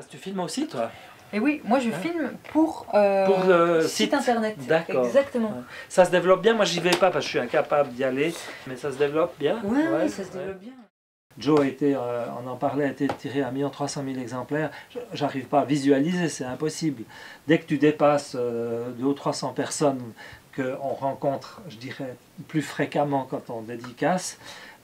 Parce que tu filmes aussi, toi Et oui, moi je filme pour, euh, Pour le site, site. internet. D'accord. Exactement. Ouais. Ça se développe bien. Moi, j'y vais pas parce que je suis incapable d'y aller. Mais ça se développe bien. Ouais, Ouais, ça se développe bien. Joe a été, euh, on en parlait, a été tiré à 1 300 000 exemplaires. Je- J'arrive pas à visualiser, c'est impossible. Dès que tu dépasses euh, 200 ou 300 personnes qu'on rencontre, je dirais, plus fréquemment quand on dédicace,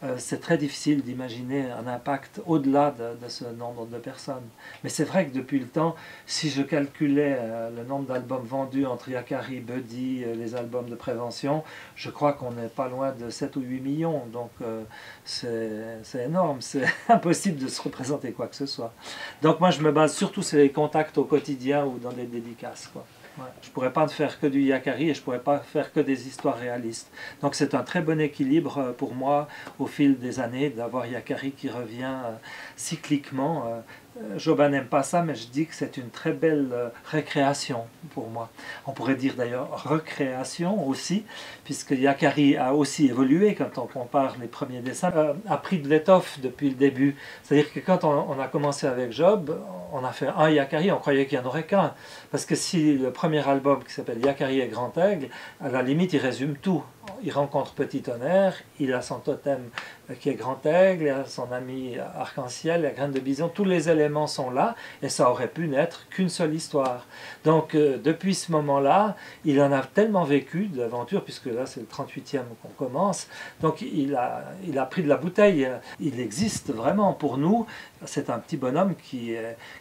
euh, c'est très difficile d'imaginer un impact au-delà de, ce nombre de personnes. Mais c'est vrai que depuis le temps, si je calculais euh, le nombre d'albums vendus entre Yakari, Buddy, euh, les albums de prévention, je crois qu'on n'est pas loin de 7 ou 8 millions. Donc c'est énorme, c'est impossible de se représenter quoi que ce soit. Donc moi je me base surtout sur les contacts au quotidien ou dans des dédicaces. Quoi. Je ne pourrais pas faire que du Yakari et je ne pourrais pas faire que des histoires réalistes. Donc c'est un très bon équilibre euh, pour moi au fil des années d'avoir Yakari qui revient euh, cycliquement. Euh. Joban n'aime pas ça, mais je dis que c'est une très belle euh, récréation pour moi. On pourrait dire d'ailleurs recréation aussi, puisque Yakari a aussi évolué quand on compare les premiers dessins, euh, a pris de l'étoffe depuis le début. C'est-à-dire que quand on, a commencé avec Job, on a fait un Yakari, on croyait qu'il n'y en aurait qu'un. Parce que si le premier album qui s'appelle Yakari et Grand Aigle, à la limite, il résume tout. Il rencontre Petit Tonnerre, il a son totem qui est Grand Aigle, il a son ami Arc-en-Ciel, la graine de bison, tous les éléments sont là et ça aurait pu n'être qu'une seule histoire. Donc euh, depuis ce moment-là, il en a tellement vécu d'aventure, puisque là c'est le 38e qu'on commence, donc il a, il a pris de la bouteille, il existe vraiment pour nous, c'est un petit bonhomme qui,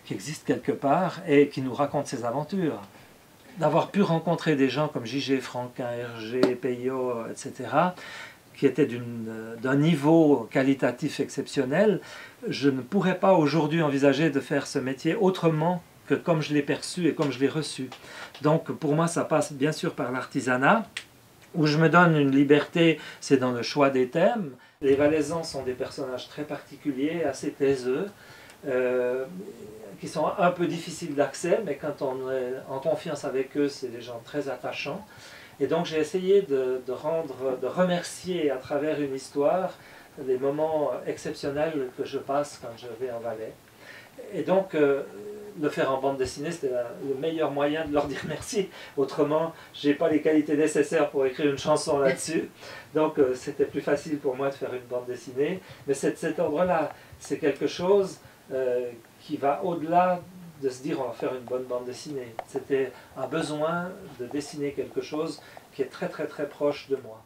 qui existe quelque part et qui nous raconte ses aventures d'avoir pu rencontrer des gens comme J.G. Franquin, Hergé, Payot, etc., qui d'une- euh, d'un niveau qualitatif exceptionnel, je ne pourrais pas aujourd'hui envisager de faire ce métier autrement que comme je l'ai perçu et comme je l'ai reçu. Donc pour moi, ça passe bien sûr par l'artisanat, où je me donne une liberté, c'est dans le choix des thèmes. Les Valaisans sont des personnages très particuliers, assez taiseux, euh, qui sont un peu difficiles d'accès, mais quand on est en confiance avec eux, c'est des gens très attachants. Et donc j'ai essayé de, rendre, de remercier à travers une histoire les moments exceptionnels que je passe quand je vais en Valais. Et donc euh, le faire en bande dessinée, c'était le meilleur moyen de leur dire merci. Autrement, j'ai pas les qualités nécessaires pour écrire une chanson là-dessus. Donc euh, c'était plus facile pour moi de faire une bande dessinée. Mais cet, cet ordre-là, c'est quelque chose euh, qui va au-delà de se dire on va faire une bonne bande dessinée. C'était un besoin de dessiner quelque chose qui est très très très proche de moi.